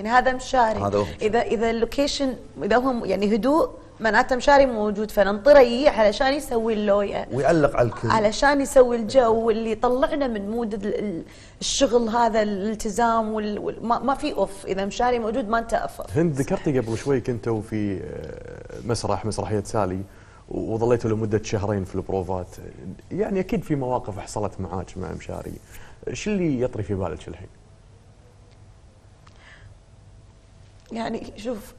يعني هذا مشاري. هذا هو. اذا إذا ال location إذا هم يعني هدوء معناته مشاري موجود. فننطره يجي علشان يسوي اللوية. ويعلق على الكل. علشان يسوي الجو اللي يطلعنا من mood ال- ال- الشغل هذا الالتزام وال... ما, في off. إذا مشاري موجود ما أنت off. هند ذكرتي قبل شوي كنتوا في آه، مسرح مسرحية سالي وظليتوا لمدة شهرين في البروفات. يعني أكيد في مواقف حصلت معاك مع مشاري. شو اللي يطري في بالك الحين؟ يعني شوف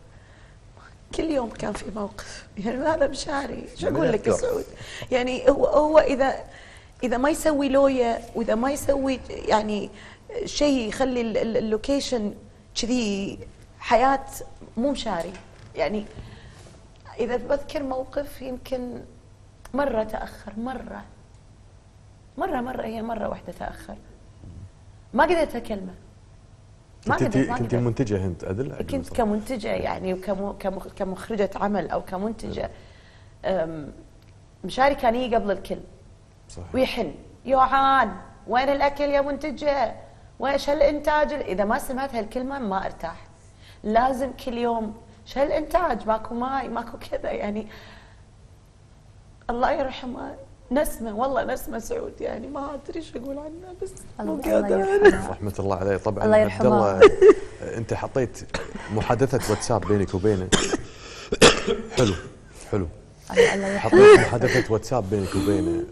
كل يوم كان في موقف. يعني هذا مشاري شو يعني أقول لك. سعود؟ يعني هو هو إذا إذا ما يسوي لوية وإذا ما يسوي يعني شيء يخلي ال- ال- اللوكيشن كذي حياة مو مشاري يعني إذا بذكر موقف يمكن مرة تأخر مرة. مرة مرة هي مرة واحدة تأخر. ما قدرت أكلمه. ما كنت ما كنت. منتجة هند عدل؟ عقب كنت. كمنتجة يعني وكم- كم- كمخرجة عمل أو كمنتجة. أم، مشاري كان يجي قبل الكل. صحيح. ويحن. يوحان وين الأكل يا منتجة؟ وإيش هالإنتاج إذا ما سمعت هالكلمة ما أرتاح. لازم كل يوم شو هالإنتاج؟ ماكو ماي ماكو كذا. يعني الله يرحمه. نسمة والله نسمة سعود يعني ما أدري شو أقول عنه بس مو الله الله قادرة. يرحمه. رحمة الله عليه. طبعا الله عبد يرحمه. الله أنت حطيت محادثة واتساب بينك وبينه. حلو حلو. الله الله يرحمه. حطيت محادثة واتساب بينك وبينه.